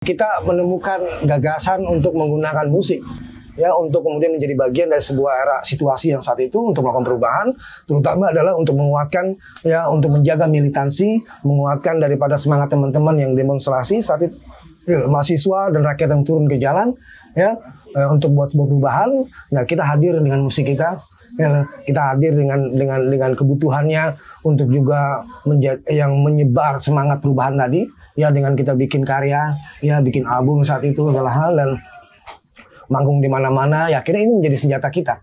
kita menemukan gagasan untuk menggunakan musik ya untuk kemudian menjadi bagian dari sebuah era situasi yang saat itu untuk melakukan perubahan terutama adalah untuk menguatkan ya untuk menjaga militansi menguatkan daripada semangat teman-teman yang demonstrasi saat itu. Ya, mahasiswa dan rakyat yang turun ke jalan ya eh, untuk buat sebuah perubahan. Nah kita hadir dengan musik kita kita hadir dengan dengan dengan kebutuhannya untuk juga menjadi yang menyebar semangat perubahan tadi. Ya dengan kita bikin karya ya bikin album saat itu adalah hal dan manggung di mana-mana. Ya akhirnya ini menjadi senjata kita